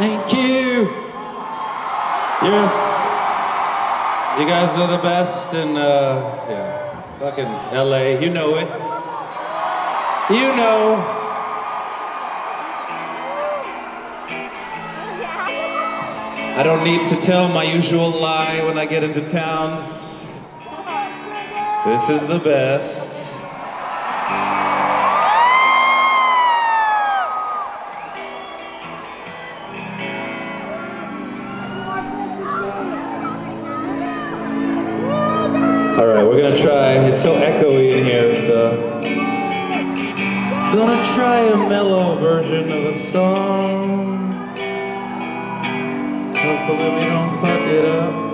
Thank you. Yes. You guys are the best in, uh, yeah, fucking LA. You know it. You know. I don't need to tell my usual lie when I get into towns. This is the best. Try a mellow version of a song. Hopefully we don't fuck it up.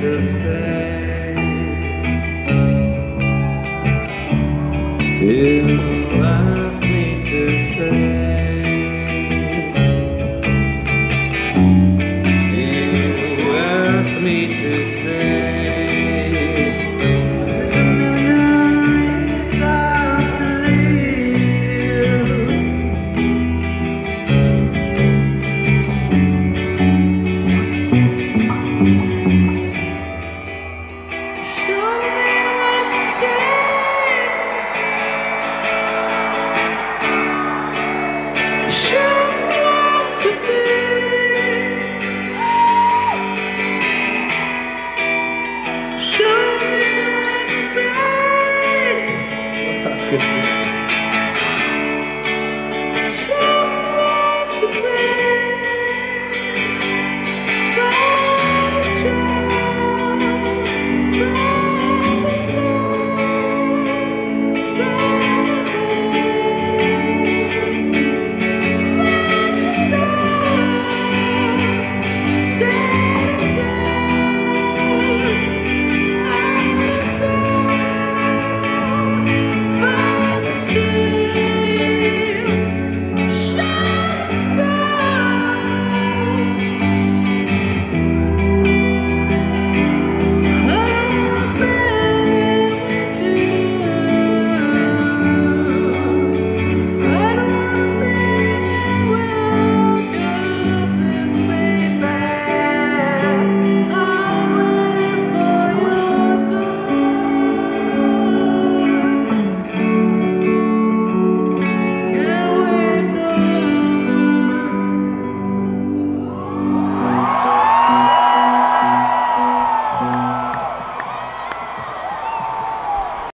just Good.